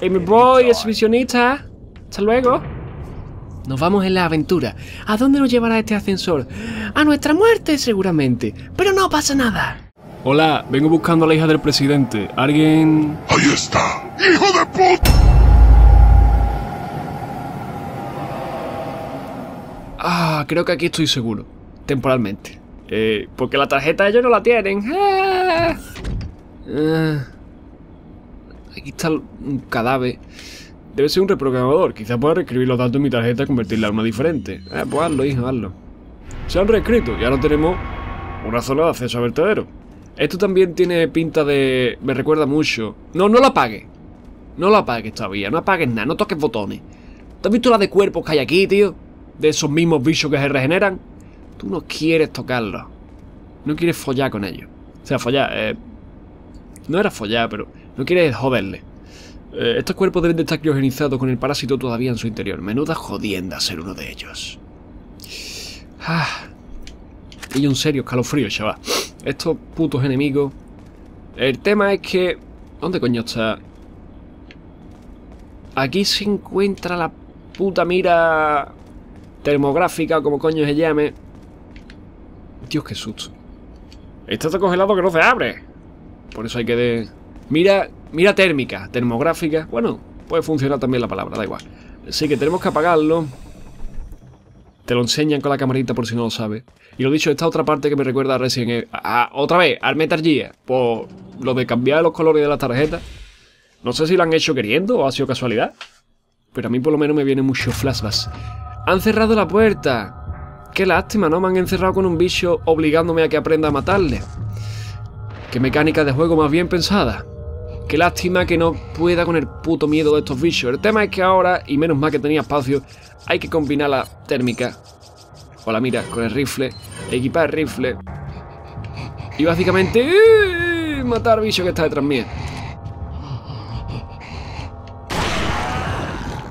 Y me voy, exhibicionista. Hasta luego. Nos vamos en la aventura. ¿A dónde nos llevará este ascensor? A nuestra muerte, seguramente. Pero no pasa nada. Hola, vengo buscando a la hija del presidente. ¿Alguien...? Ahí está. ¡Hijo de puta! Ah, creo que aquí estoy seguro. Temporalmente. Eh, porque la tarjeta ellos no la tienen. Ah. Ah. Aquí está un cadáver. Debe ser un reprogramador. Quizás pueda reescribir los datos de mi tarjeta y convertirla en una diferente. Eh, pues hazlo, hijo, hazlo. Se han reescrito y ahora tenemos una zona de acceso a vertedero. Esto también tiene pinta de... Me recuerda mucho. No, no lo apagues. No lo apagues todavía. No apagues nada. No toques botones. ¿Tú has visto la de cuerpos que hay aquí, tío? De esos mismos bichos que se regeneran. Tú no quieres tocarlos. No quieres follar con ellos. O sea, follar... Eh, no era follar, pero no quieres joderle. Eh, estos cuerpos deben de estar criogenizados con el parásito todavía en su interior. Menuda jodienda ser uno de ellos. Ah. Y un serio escalofrío, chaval. Estos putos enemigos. El tema es que... ¿Dónde coño está? Aquí se encuentra la puta mira termográfica, como coño se llame. Dios, qué susto. Está tan congelado que no se abre. Por eso hay que... De... Mira, mira térmica, termográfica. Bueno, puede funcionar también la palabra, da igual. Así que tenemos que apagarlo. Te lo enseñan con la camarita por si no lo sabes. Y lo dicho, esta otra parte que me recuerda a Resident Evil. otra vez, al Metal. Por lo de cambiar los colores de las tarjetas. No sé si lo han hecho queriendo o ha sido casualidad. Pero a mí por lo menos me vienen muchos flashbacks. ¡Han cerrado la puerta! Qué lástima, ¿no? Me han encerrado con un bicho obligándome a que aprenda a matarle. Qué mecánica de juego más bien pensada. Qué lástima que no pueda con el puto miedo de estos bichos. El tema es que ahora, y menos mal que tenía espacio, hay que combinar la térmica o la mira con el rifle, equipar el rifle y básicamente ¡eh! matar al bicho que está detrás mío.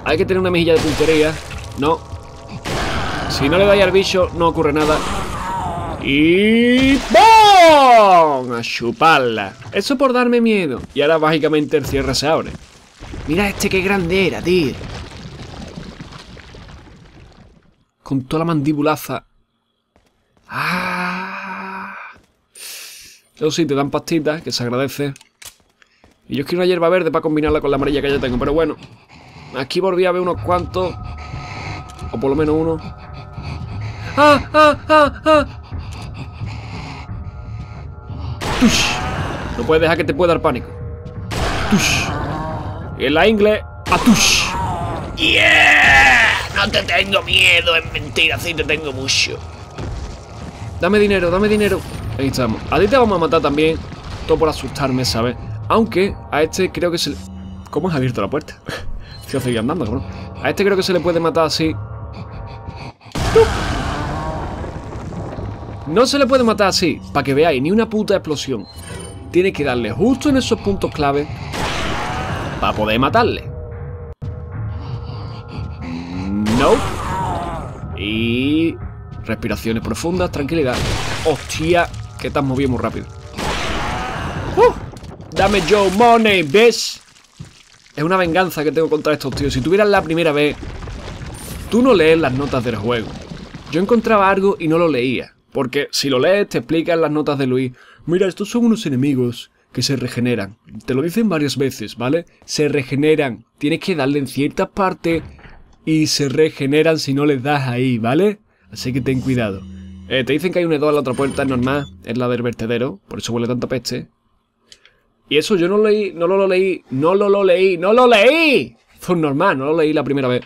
Hay que tener una mejilla de puntería. No. Si no le dais al bicho, no ocurre nada. Y... ¡Bom! A chuparla. Eso por darme miedo. Y ahora mágicamente el cierre se abre. Mira este qué grande era, tío. Con toda la mandibulaza. ¡Ah! Eso sí, te dan pastitas, que se agradece. Y yo quiero una hierba verde para combinarla con la amarilla que ya tengo. Pero bueno, aquí volví a ver unos cuantos. O por lo menos uno. ¡Ah, ah, ah, ah! ¡Tush! No puedes dejar que te pueda dar pánico. ¡Tush! Y en la ingle, ¡atush! ¡Yeah! No te tengo miedo, es mentira, sí te tengo mucho. Dame dinero, dame dinero. Ahí estamos. A ti te vamos a matar también. Todo por asustarme, ¿sabes? Aunque a este creo que se le... ¿Cómo has abierto la puerta? Tío, seguir andando, cabrón. A este creo que se le puede matar así. No se le puede matar así, para que veáis, ni una puta explosión. Tiene que darle justo en esos puntos clave para poder matarle. No. Y... Respiraciones profundas, tranquilidad. ¡Hostia! Que te has movido muy rápido. ¡Uh! ¡Dame Joe Money, bitch! Es una venganza que tengo contra estos tíos. Si tuvieras la primera vez... Tú no lees las notas del juego. Yo encontraba algo y no lo leía. Porque si lo lees, te explican las notas de Luis. Mira, estos son unos enemigos que se regeneran. Te lo dicen varias veces, ¿vale? Se regeneran. Tienes que darle en ciertas partes y se regeneran si no les das ahí, ¿vale? Así que ten cuidado. Eh, te dicen que hay un Edo en la otra puerta, es normal, es la del vertedero, por eso huele tanta peste. Y eso yo no lo leí, no lo, lo leí, no lo leí, no lo leí. Fue normal, no lo leí la primera vez.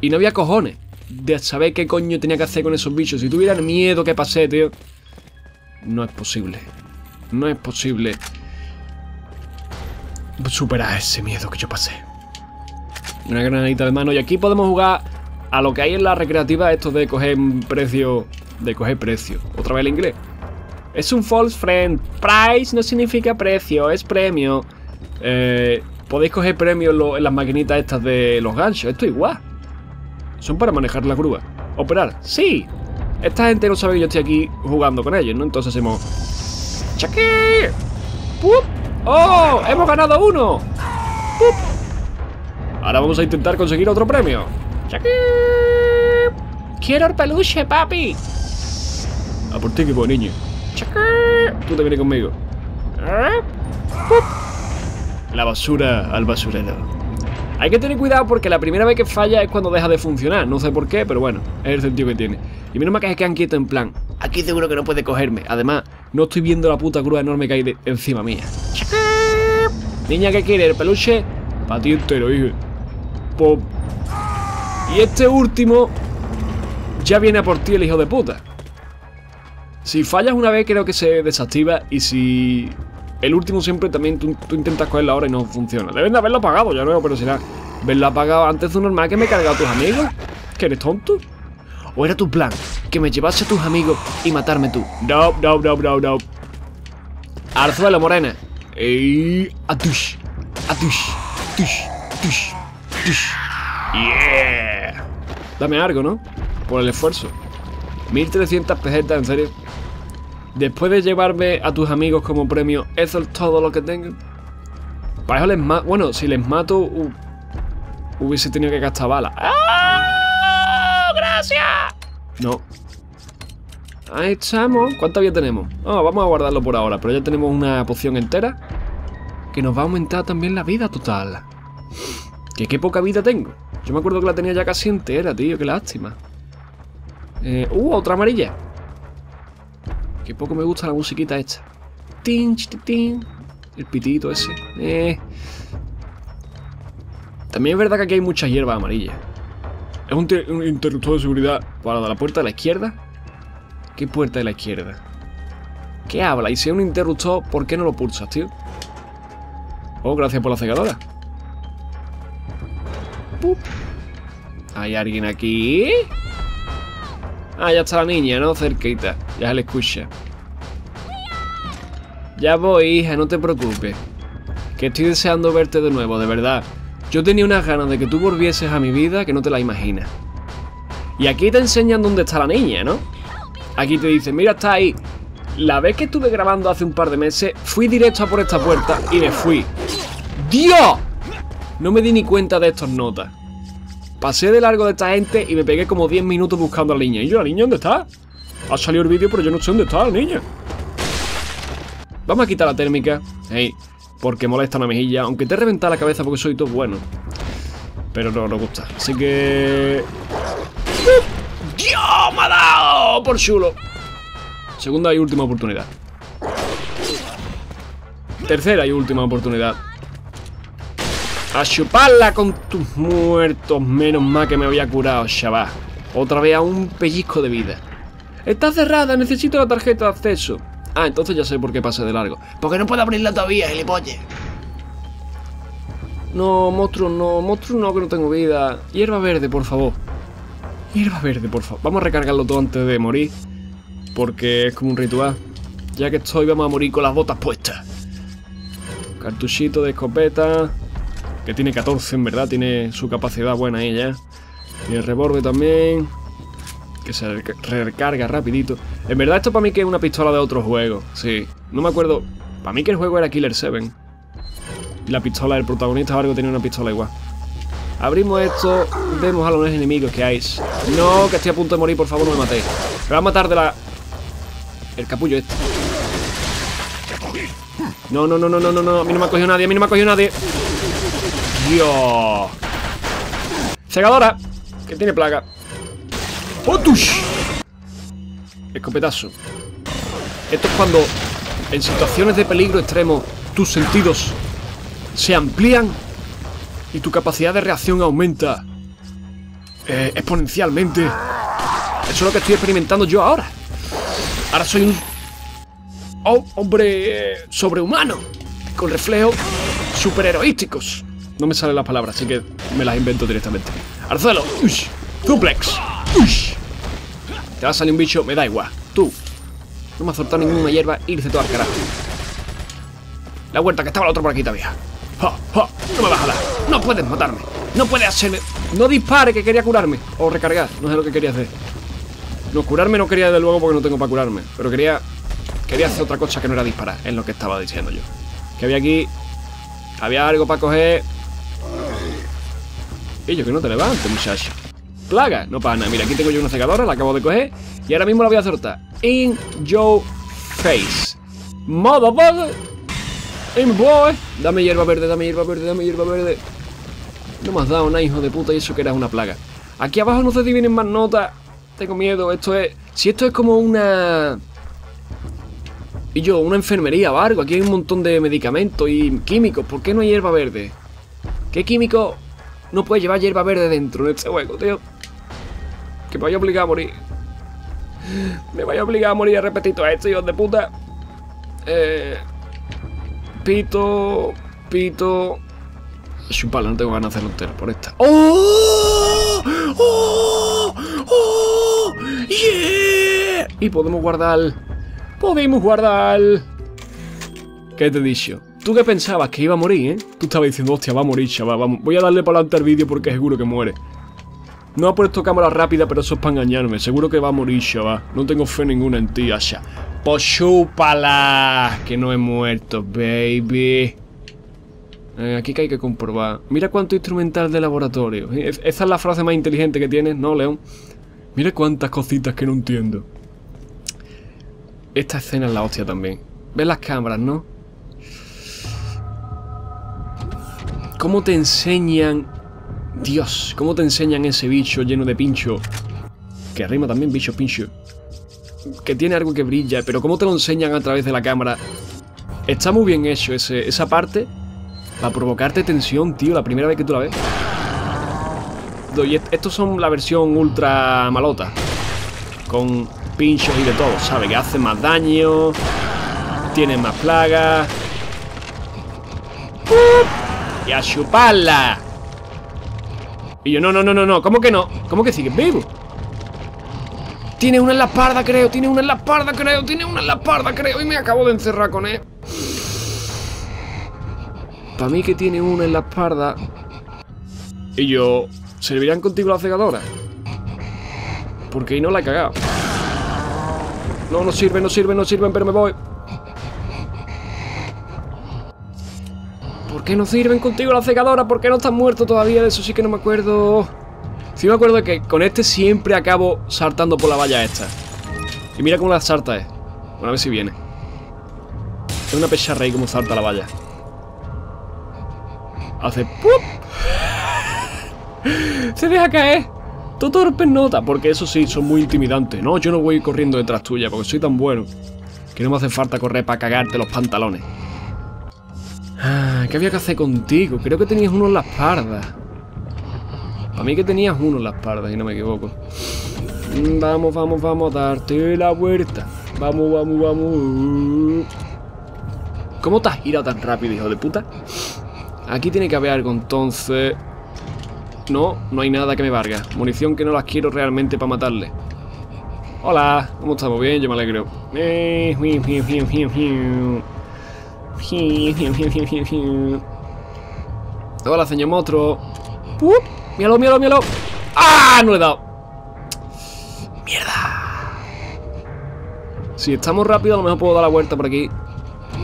Y no había cojones de saber qué coño tenía que hacer con esos bichos. Si tuvieran miedo que pasé, tío. No es posible. No es posible superar ese miedo que yo pasé. Una granadita de mano. Y aquí podemos jugar a lo que hay en la recreativa, esto de coger precio. De coger precio. Otra vez el inglés. Es un false friend. Price no significa precio, es premio. Eh, podéis coger premios en, las maquinitas estas de los ganchos. Esto igual. Son para manejar la grúa. ¿Operar? ¡Sí! Esta gente no sabe que yo estoy aquí jugando con ellos, ¿no? Entonces hacemos... ¡Chaque! ¡Oh! ¡Hemos ganado uno! Ahora vamos a intentar conseguir otro premio. Quiero el peluche, papi. A por ti, que buen niño. Tú te vienes conmigo. La basura al basurero. Hay que tener cuidado porque la primera vez que falla es cuando deja de funcionar. No sé por qué, pero bueno, es el sentido que tiene. Y menos mal que se quedan quietos en plan. Aquí seguro que no puede cogerme. Además, no estoy viendo la puta cruz enorme que hay de- encima mía. Niña, ¿qué quiere? ¿El peluche? Para ti entero, hijo. Pop. Y este último ya viene a por ti el hijo de puta. Si fallas una vez creo que se desactiva y si el último siempre también tú, intentas cogerlo ahora y no funciona. Deben de haberlo apagado, ya luego, pero será verlo apagado antes de normal que me he cargado a tus amigos. ¿Que eres tonto? ¿O era tu plan que me llevase a tus amigos y matarme tú? No, no, no, no, no. Arzuelo, morena. Y... Atush. Atush. Tush. Tush. Tush. Yeah. Dame algo, ¿no? Por el esfuerzo. 1300 pesetas, en serio. Después de llevarme a tus amigos como premio, ¿eso es todo lo que tengo? Para eso les mato. Bueno, si les mato, hu- hubiese tenido que gastar balas. ¡Ah! ¡Gracias! No. Ahí estamos. ¿Cuánta vida tenemos? Ah, vamos a guardarlo por ahora, pero ya tenemos una poción entera que nos va a aumentar también la vida total. Que qué poca vida tengo. Yo me acuerdo que la tenía ya casi entera, tío. Qué lástima. Eh, uh, otra amarilla. Qué poco me gusta la musiquita esta. Tin, tin. El pitito ese. Eh. También es verdad que aquí hay muchas hierbas amarillas. Es un interruptor de seguridad para la puerta de la izquierda. ¿Qué puerta de la izquierda? ¿Qué habla? Y si es un interruptor, ¿por qué no lo pulsas, tío? Oh, gracias por la cegadora. Pup. ¿Hay alguien aquí? Ah, ya está la niña, ¿no? Cerquita. Ya se le escucha. Ya voy, hija, no te preocupes. Que estoy deseando verte de nuevo, de verdad. Yo tenía unas ganas de que tú volvieses a mi vida que no te la imaginas. Y aquí te enseñan dónde está la niña, ¿no? Aquí te dicen, mira, está ahí. La vez que estuve grabando hace un par de meses, fui directo a por esta puerta y me fui. ¡Dios! No me di ni cuenta de estos notas. Pasé de largo de esta gente y me pegué como 10 minutos buscando a la niña. ¿Y yo, la niña dónde está? Ha salido el vídeo, pero yo no sé dónde está la niña. Vamos a quitar la térmica. Porque molesta una mejilla. Aunque te he reventado la cabeza porque soy todo bueno. Pero no nos gusta. Así que... ¡Dios! ¡Me ha dado! Por chulo. Segunda y última oportunidad. Tercera y última oportunidad. A chuparla con tus muertos. Menos mal que me había curado, chaval. Otra vez a un pellizco de vida. Está cerrada, necesito la tarjeta de acceso. Ah, entonces ya sé por qué pasé de largo. Porque no puedo abrirla todavía, gilipollas. No, monstruo, no, monstruo no, que no tengo vida. Hierba verde, por favor. Hierba verde, por favor. Vamos a recargarlo todo antes de morir. Porque es como un ritual. Ya que estoy, vamos a morir con las botas puestas. Cartuchito de escopeta. Que tiene 14, en verdad. Tiene su capacidad buena ella. Y el revólver también. Que se reca- recarga rapidito. En verdad esto para mí que es una pistola de otro juego. Sí. No me acuerdo. Para mí que el juego era Killer 7. Y la pistola del protagonista o algo tenía una pistola igual. Abrimos esto, vemos a los enemigos que hay. No, que estoy a punto de morir, por favor, no me matéis. Me va a matar de la... El capullo este. No, no, no, no, no, no, no. A mí no me ha cogido nadie, a mí no me ha cogido nadie. Dios. Segadora, que tiene plaga. ¡Otush! Escopetazo. Esto es cuando, en situaciones de peligro extremo, tus sentidos se amplían y tu capacidad de reacción aumenta eh, exponencialmente. Eso es lo que estoy experimentando yo ahora. Ahora soy un ho- hombre eh, sobrehumano, con reflejos superheroísticos. No me salen las palabras, así que me las invento directamente. Arzuelo, ush, duplex, ush. Te va a salir un bicho, me da igual. Tú, no me has soltado ninguna hierba, irse todo al carajo. La vuelta que estaba el otro por aquí todavía. ¡Ja, ja! No me vas a dar. No puedes matarme. No puedes hacerme. No dispare que quería curarme. O recargar. No sé lo que quería hacer. No, curarme no quería desde luego porque no tengo para curarme. Pero quería. Quería hacer otra cosa que no era disparar. Es lo que estaba diciendo yo. Que había aquí. Había algo para coger. Yo que no te levantes, muchacho. Plaga, no pasa nada. Mira, aquí tengo yo una secadora, la acabo de coger. Y ahora mismo la voy a soltar. In your face. Motherfucker. In boy. Dame hierba verde, dame hierba verde, dame hierba verde. No me has dado una hijo de puta y eso que eras una plaga. Aquí abajo no sé si vienen más notas. Tengo miedo. Esto es. Si esto es como una. Y yo, una enfermería o algo. Aquí hay un montón de medicamentos y químicos. ¿Por qué no hay hierba verde? ¿Qué químico no puede llevar hierba verde dentro en este juego, tío? Que me vaya a obligar a morir. Me vaya a obligar a morir a repetir todo esto, hijos de puta. Eh. Pito. Pito. Chupala, no tengo ganas de hacerlo entero por esta. ¡Oh! ¡Oh! ¡Oh! ¡Yeah! Y podemos guardar. Podemos guardar. ¿Qué te he dicho? ¿Tú qué pensabas? Que iba a morir, ¿eh? Tú estabas diciendo, hostia, va a morir, chaval. Vamos. Voy a darle para adelante al vídeo porque seguro que muere. No ha puesto cámara rápida, pero eso es para engañarme. Seguro que va a morir, chaval. No tengo fe ninguna en ti, Asha. Pues que no he muerto, baby. Eh, aquí que hay que comprobar. Mira cuánto instrumental de laboratorio. Esa es la frase más inteligente que tienes, ¿no, León? Mira cuántas cositas que no entiendo. Esta escena es la hostia también. ¿Ves las cámaras, no? ¿Cómo te enseñan... Dios, ¿cómo te enseñan ese bicho lleno de pincho? Que rima también bicho pincho. Que tiene algo que brilla, pero ¿cómo te lo enseñan a través de la cámara? Está muy bien hecho ese, esa parte. Para provocarte tensión, tío, la primera vez que tú la ves. Estos son la versión ultra malota. Con pinchos y de todo, ¿sabes? Que hacen más daño. Tienen más plagas. ¡Uh! Y a chuparla. Y yo, no, no, no, no, no. ¿Cómo que no? ¿Cómo que sigues vivo? Tiene una en la espalda, creo. Tiene una en la espalda, creo. Tiene una en la espalda, creo. Y me acabo de encerrar con él. Para mí que tiene una en la espalda. Y yo, ¿servirán contigo la cegadora? Porque ahí no la he cagado. No, no sirve, no sirve, no sirven, pero me voy. ¿Por qué no sirven contigo la cegadora? ¿Por qué no estás muerto todavía? De eso sí que no me acuerdo. Sí me acuerdo que con este siempre acabo saltando por la valla esta. Y mira cómo la salta es. Bueno, a ver si viene. Es una pecharra ahí como salta la valla. Hace ¡pup! Se deja caer. Todo torpe nota, porque eso sí, son muy intimidantes. No, yo no voy corriendo detrás tuya, porque soy tan bueno. Que no me hace falta correr para cagarte los pantalones. Ah, ¿qué había que hacer contigo? Creo que tenías uno en la espalda. Para mí que tenías uno en la espalda, si no me equivoco. Vamos, vamos, vamos a darte la vuelta. Vamos, vamos, vamos. ¿Cómo te has girado tan rápido, hijo de puta? Aquí tiene que haber algo, entonces... No, no hay nada que me valga. Munición que no las quiero realmente para matarle. Hola, ¿cómo estamos? Bien, yo me alegro. Hola, señor Motro. ¡Pup! ¡Míralo, míralo, míralo! ¡Ah! No le he dado. ¡Mierda! Si estamos rápido, a lo mejor puedo dar la vuelta por aquí.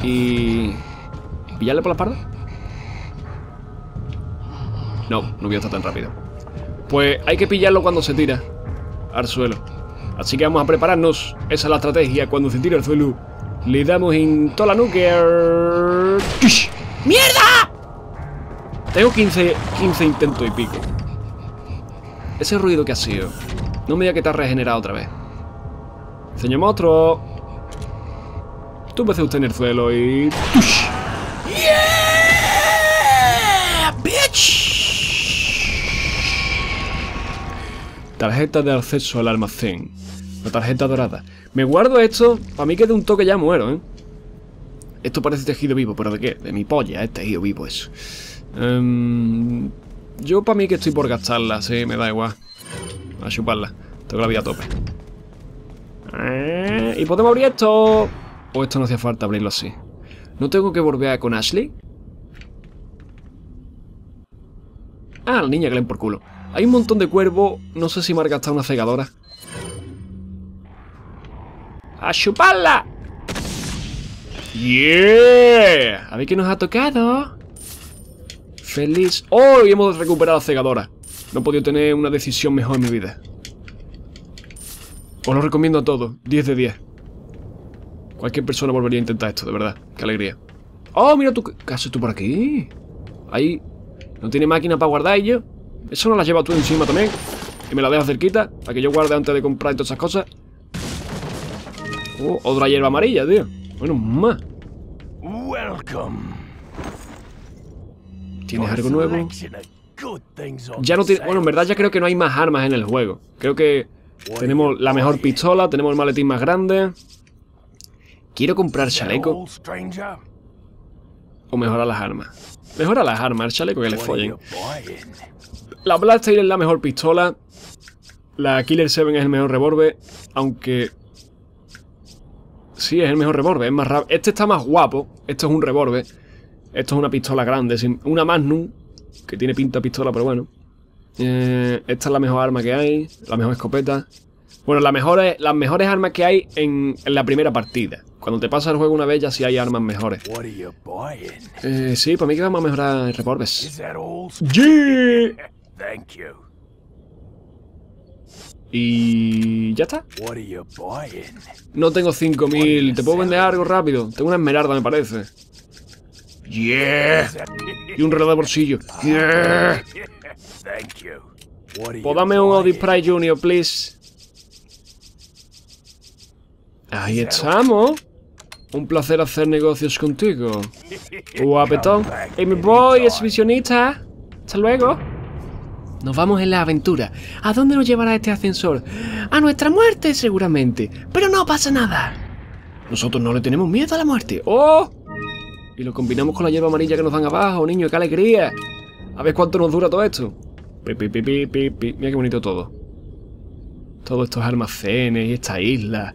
Y... ¿Pillarle por la espalda? No, no voy a estar tan rápido. Pues hay que pillarlo cuando se tira al suelo. Así que vamos a prepararnos. Esa es la estrategia. Cuando se tira al suelo, le damos en toda la nuca. ¡Tush! ¡Mierda! Tengo 15, 15 intentos y pico. Ese ruido que ha sido. No me diga que te has regenerado otra vez. Señor monstruo. Tú empecé usted en el suelo y... ¡Tush! ¡Yeah! ¡Bitch! Tarjeta de acceso al almacén. La tarjeta dorada. Me guardo esto. Para mí que de un toque ya muero, ¿eh? Esto parece tejido vivo, pero ¿de qué? De mi polla, es tejido vivo eso. Em, yo para mí que estoy por gastarla, sí, me da igual. A chuparla. Tengo la vida a tope. Eh, ¿Y podemos abrir esto? O esto no hacía falta abrirlo así. ¿No tengo que volver con Ashley? Ah, la niña que por culo. Hay un montón de cuervos. No sé si me ha gastado una cegadora. ¡A chuparla! ¡Yeah! A ver qué nos ha tocado. Feliz. ¡Oh! Y hemos recuperado la cegadora. No he podido tener una decisión mejor en mi vida. Os lo recomiendo a todos. 10 de 10. Cualquier persona volvería a intentar esto, de verdad. Qué alegría. ¡Oh, mira tú! ¿Qué haces tú por aquí? Ahí. ¿No tiene máquina para guardar ello? ¿Eso no la llevas tú encima también? Y me la dejas cerquita, para que yo guarde antes de comprar todas esas cosas. Oh, otra hierba amarilla, tío. Bueno, más. Welcome. ¿Tienes algo nuevo? Ya no tiene... Bueno, en verdad ya creo que no hay más armas en el juego. Creo que tenemos la mejor pistola, tenemos el maletín más grande. Quiero comprar chaleco o mejorar las armas. Mejora las armas, el chaleco que le follen. La Blaster es la mejor pistola. La Killer 7 es el mejor revólver. Aunque... Sí, es el mejor revólver, es más rápido. Este está más guapo. Esto es un revólver. Esto es una pistola grande. Una Magnum. Que tiene pinta pistola, pero bueno. Eh, esta es la mejor arma que hay. La mejor escopeta. Bueno, las mejores, las mejores armas que hay en, en la primera partida. Cuando te pasa el juego una vez ya sí hay armas mejores. Eh, sí, para mí que vamos a mejorar revólveres. Yeah. Y... ya está. No tengo 5000. ¿Te puedo vender algo rápido? Tengo una esmeralda, me parece. Yeah. Y un reloj de bolsillo. Yeah. Pues dame un Audi Pride Junior, please. Ahí estamos. Un placer hacer negocios contigo. Guapetón. Y me voy, exhibicionista. Hasta luego. Nos vamos en la aventura. ¿A dónde nos llevará este ascensor? A nuestra muerte, seguramente. Pero no pasa nada. Nosotros no le tenemos miedo a la muerte. ¡Oh! Y lo combinamos con la hierba amarilla que nos dan abajo, niño. ¡Qué alegría! A ver cuánto nos dura todo esto. Pi, pi, pi. Mira qué bonito todo. Todos estos almacenes y esta isla.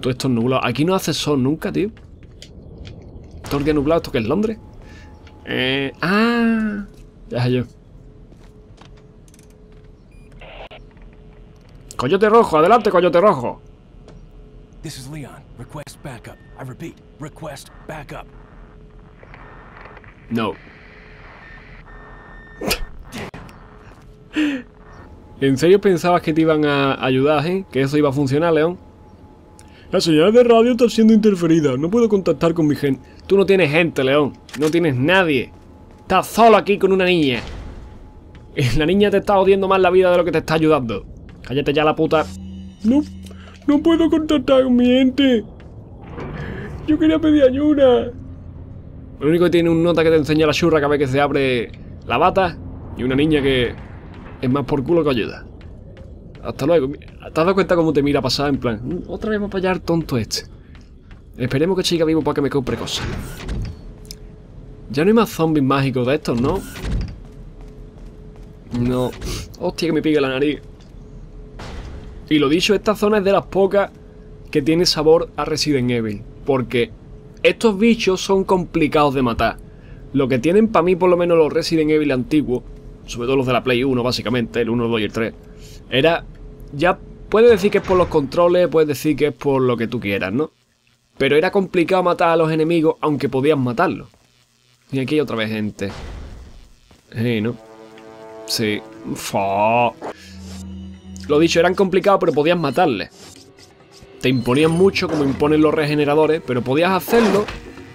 Todo esto nublado. Aquí no hace sol nunca, tío. Todo el día nublado, ¿esto que es Londres? Eh, ah, ya yo. Coyote rojo, adelante, coyote rojo. This is Leon. Request backup. I repeat, request backup. No. ¿En serio pensabas que te iban a ayudar, eh? Que eso iba a funcionar, León. La señal de radio está siendo interferida. No puedo contactar con mi gente. Tú no tienes gente, León. No tienes nadie. Estás solo aquí con una niña. La niña te está odiando más la vida de lo que te está ayudando. Cállate ya la puta. No, no puedo contactar con mi gente. Yo quería pedir ayuda. Lo único que tiene un nota que te enseña la churra cada vez que se abre la bata. Y una niña que es más por culo que ayuda. Hasta luego. ¿Te has dado cuenta cómo te mira pasar? En plan, "Mm, otra vez va allá el tonto este. Esperemos que siga vivo para que me compre cosas. Ya no hay más zombies mágicos de estos, ¿no? No. Hostia, que me pique la nariz. Y lo dicho, esta zona es de las pocas que tiene sabor a Resident Evil. Porque estos bichos son complicados de matar. Lo que tienen para mí, por lo menos los Resident Evil antiguos, sobre todo los de la Play 1, básicamente, el 1, el 2 y el 3, era. Ya puedes decir que es por los controles, puedes decir que es por lo que tú quieras, ¿no? Pero era complicado matar a los enemigos, aunque podías matarlos. Y aquí hay otra vez gente. Sí, ¿no? Sí. Fa. Lo dicho, eran complicados, pero podías matarles. Te imponían mucho, como imponen los regeneradores, pero podías hacerlo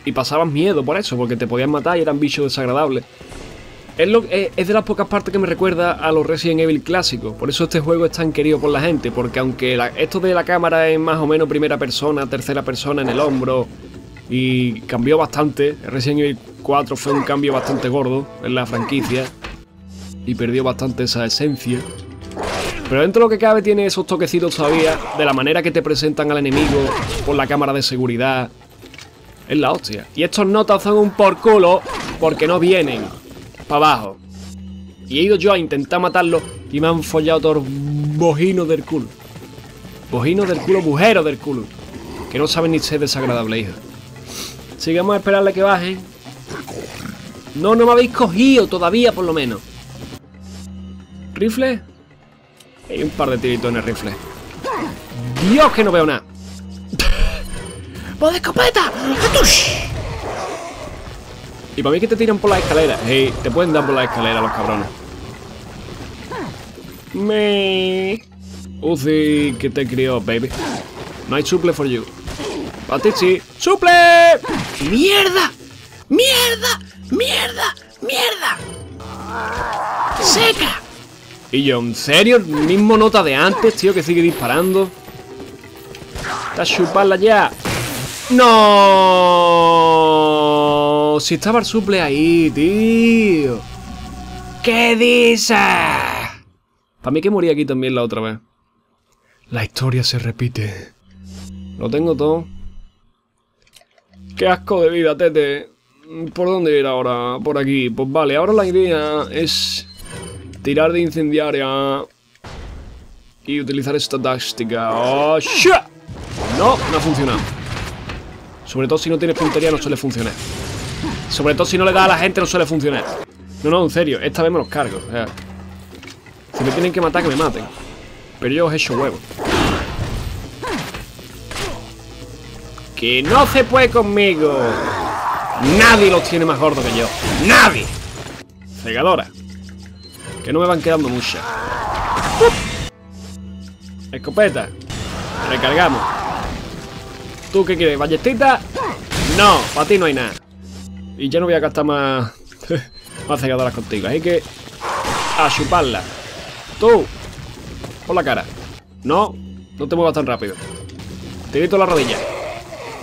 y pasabas miedo por eso, porque te podían matar y eran bichos desagradables. Es, lo, es, de las pocas partes que me recuerda a los Resident Evil clásicos. Por eso este juego es tan querido por la gente. Porque aunque esto de la cámara es más o menos primera persona, tercera persona en el hombro. Y cambió bastante. Resident Evil 4 fue un cambio bastante gordo en la franquicia. Y perdió bastante esa esencia. Pero dentro de lo que cabe tiene esos toquecitos todavía. De la manera que te presentan al enemigo. Por la cámara de seguridad. Es la hostia. Y estos notas son un por culo. Porque no vienen para abajo. Y he ido yo a intentar matarlo y me han follado todos bojinos del culo. Bojinos del culo, bujeros del culo. Que no saben ni ser desagradable, hija. Vamos a esperarle que bajen. No, no me habéis cogido todavía, por lo menos. ¿Rifle? Hay un par de tiritos en el rifle. ¡Dios, que no veo nada! ¡Voz de escopeta! ¡Atush! Y para mí que te tiran por las escaleras. Hey, te pueden dar por las escaleras los cabrones. Me. Uzi, que te crió, baby. No hay suple for you. Patichi, ¡suple! ¡Mierda! ¡Mierda! ¡Mierda! ¡Mierda! ¡Seca! Y yo, ¿en serio? Mismo nota de antes, tío, que sigue disparando. ¡Está chuparla ya! ¡No! Si estaba el suple ahí, tío. ¿Qué dices? Para mí que morí aquí también la otra vez. La historia se repite. Lo tengo todo. Qué asco de vida, tete. ¿Por dónde ir ahora? Por aquí. Pues vale, ahora la idea es tirar de incendiaria y utilizar esta táctica. ¡Oh! No, no ha funcionado. Sobre todo si no tienes puntería no suele funcionar. Sobre todo si no le da a la gente no suele funcionar. No, no, en serio, esta vez me los cargo. si me tienen que matar, que me maten. Pero yo os he hecho huevo. Que no se puede conmigo. Nadie los tiene más gordos que yo. ¡Nadie! Cegadora. Que no me van quedando muchas. Escopeta. Recargamos. ¿Tú qué quieres? ¿Ballestita? No, para ti no hay nada. Y ya no voy a gastar más, más cegadoras contigo. Así que... A chuparla. Tú. Por la cara. No, no te muevas tan rápido. Te grito la rodilla.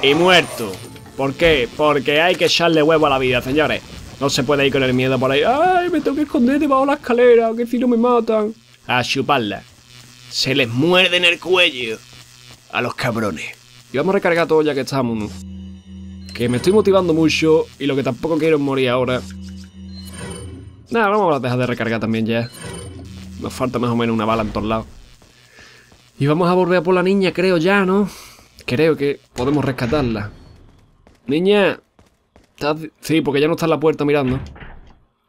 Y muerto. ¿Por qué? Porque hay que echarle huevo a la vida, señores. No se puede ir con el miedo por ahí. ¡Ay, me tengo que esconder debajo de la escalera! Que si no me matan. A chuparla. Se les muerde en el cuello. A los cabrones. Y vamos a recargar todo ya que estamos. Que me estoy motivando mucho y lo que tampoco quiero es morir ahora. Nada, vamos a dejar de recargar también ya. Nos falta más o menos una bala en todos lados. Y vamos a volver a por la niña, creo ya, ¿no? Creo que podemos rescatarla. Niña. ¿Estás- Sí, porque ya no está en la puerta mirando.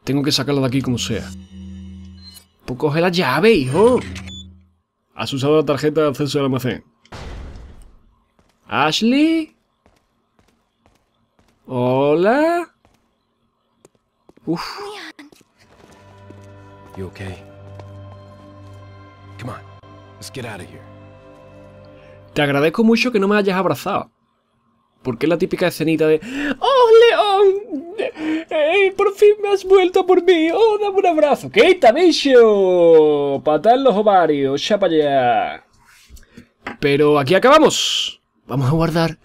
Tengo que sacarla de aquí como sea. Pues coge la llave, hijo. Has usado la tarjeta de acceso al almacén. Ashley. Hola. Uf. You okay? Come on, let's get out of here. Te agradezco mucho que no me hayas abrazado. Porque es la típica escenita de ¡Oh, León! Eh, por fin me has vuelto por mí. ¡Oh, dame un abrazo! ¡Quita, bicho! Patar los ovarios, ya para allá. Pero aquí acabamos. Vamos a guardar.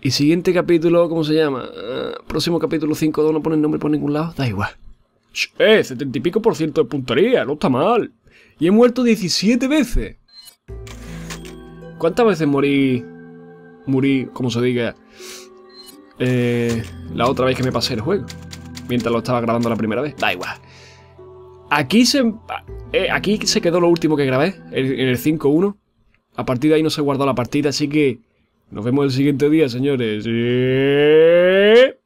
Y siguiente capítulo, ¿cómo se llama? Eh, próximo capítulo 5, no pone el nombre por ningún lado. Da igual. Eh, 70 y pico por ciento de puntería, no está mal. Y he muerto 17 veces. ¿Cuántas veces morí? Morí, como se diga. Eh, la otra vez que me pasé el juego. Mientras lo estaba grabando la primera vez. Da igual. Aquí se. eh, aquí se quedó lo último que grabé. En, el 5.1. A partir de ahí no se guardó la partida, así que. Nos vemos el siguiente día, señores. Eh,